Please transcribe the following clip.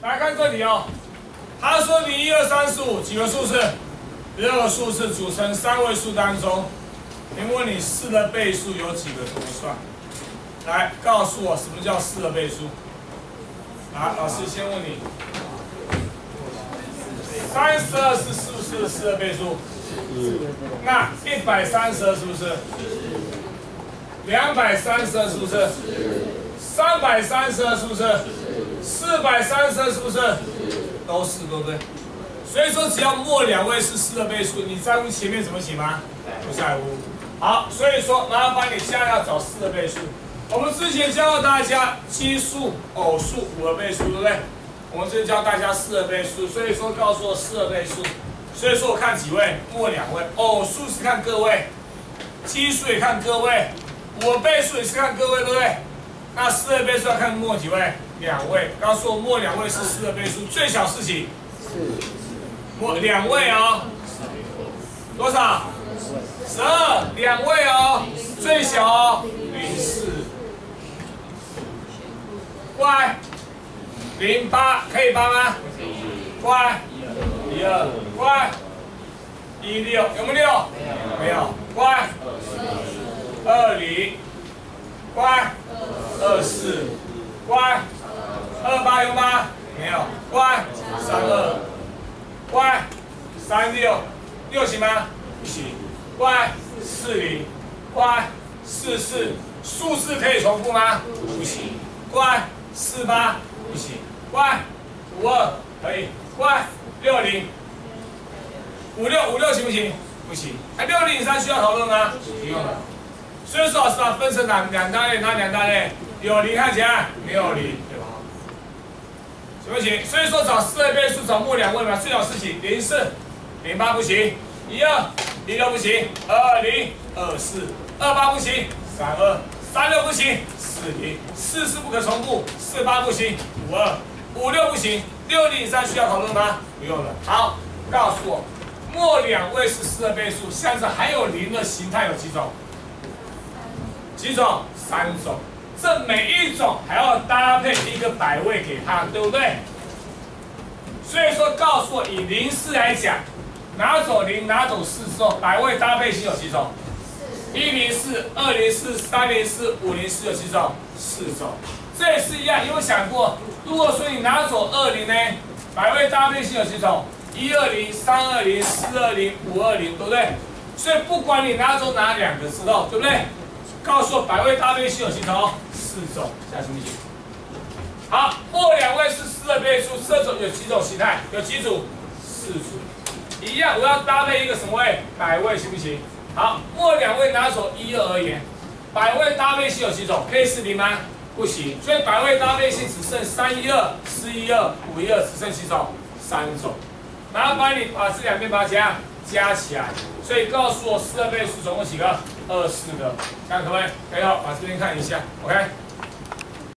来看这里哦，他说你一二三四五几个数字？六个数字组成三位数当中，请问你四的倍数有几个？怎么算？来告诉我什么叫四的倍数？来，老师先问你，三十二是是不是四的倍数？那一百三十二是不是？两百三十二是不是？三百三十二是不是？四百三十二是不是？都是对不对？所以说只要末两位是四的倍数，你在乎前面怎么写吗？不在乎。好，所以说麻烦你现在要找四的倍数。我们之前教大家奇数、偶数五的倍数，对不对？我们之前教大家四的倍数，所以说告诉我四的倍数。所以说我看几位，末两位，偶数是看个位，奇数也看个位，五倍数也是看个位，对不对？那四的倍数要看末几位？两位。告诉我末两位是四的倍数，最小是几？末两位哦。多少？十二，两位哦，最小哦，零四。乖，零八可以八吗？乖，一二，乖，一六有没有六？没有，乖，二零，乖，二四，乖，二八有吗？没有，乖，三二，乖，三六，六行吗？不行，乖，四零，乖，四四，数字可以重复吗？不行，乖。四八。不行，乖，五二。可以，乖，六零，五六。五六行不行？不行，哎，六零以上需要讨论吗？不用了。所以说老师把分成两两大类？哪两大类？有零看起来没有零，对吧？行不行？所以说找四的倍数，找末两位嘛，最小是几？零四，零八不行，一二，一六不行，二零，二四，二八不行，三二，三六不行。四零四四不可重复，四八不行，五二五六不行，六零以上需要讨论吗？不用了。好，告诉我，末两位是四的倍数，像是还有零的形态有几种？几种？三种。这每一种还要搭配一个百位给它，对不对？所以说，告诉我以零四来讲，哪种零哪种四之后，百位搭配型有几种？一零四、二零四、三零四、五零四有几种？四种。这也是一样，有没有想过？如果说你拿走二零呢？百位搭配性有几种？一二零、三二零、四二零、五二零，对不对？所以不管你拿走哪两个之后，对不对？告诉我百位搭配性有几种？四种，下行不行？好，末两位是四的倍数，这种有几种形态？有几组？四组。一样，我要搭配一个什么位？百位行不行？好，末两位拿走一二而言，百位搭配性有几种？可以是零吗？不行，所以百位搭配性只剩三一二、四一二、五一二，只剩几种？三种。麻烦你把这两边把它加加起来，所以告诉我四的倍数总共几个？二四的，看可不可以？可以哦，把这边看一下，OK。